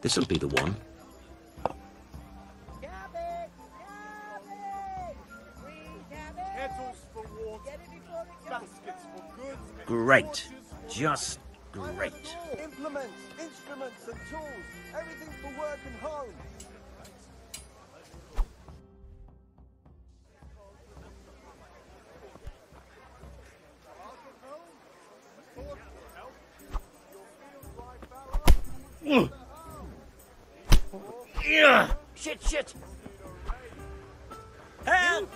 This'll be the one. Great. Just great. Implements, instruments and tools. Everything for work and home. Yeah. Shit, shit. Help!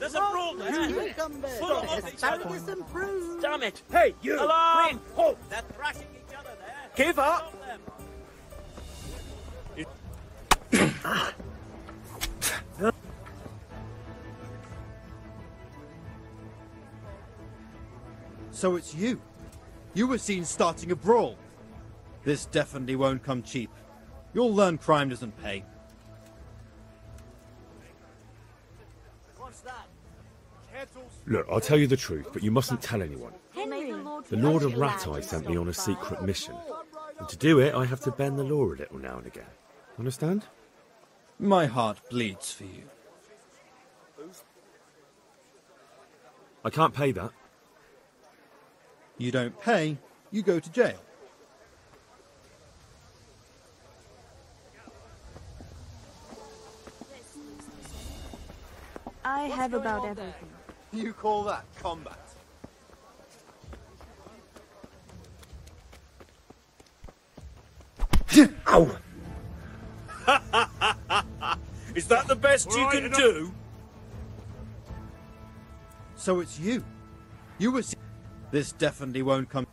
There's a brawl there. Cucumber! Full of each other. Asparagus and prunes! Damn it! Hey, you! Alarm! Green, halt! They're thrashing each other there. Give up! So it's you. You were seen starting a brawl. This definitely won't come cheap. You'll learn crime doesn't pay. Look, I'll tell you the truth, but you mustn't tell anyone. Henry, The Lord of Rattay sent me on a secret mission. And to do it, I have to bend the law a little now and again. Understand? My heart bleeds for you. I can't pay that. You don't pay, you go to jail. I have about everything. You call that combat? Ow! Is that the best you can do? So it's you. You were seen. This definitely won't come.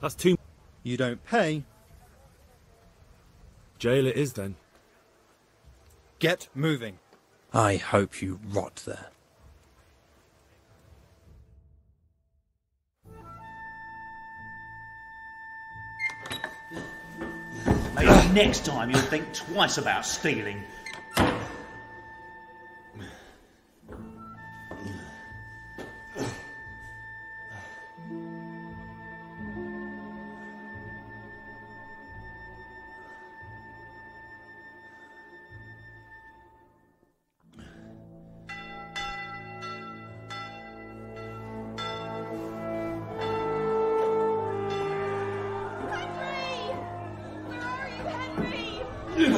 That's too. You don't pay, Jail it is then. Get moving. I hope you rot there. Maybe next time you'll think twice about stealing. Hey!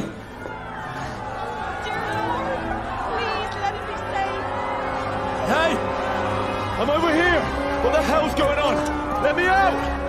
I'm over here! What the hell's going on? Let me out!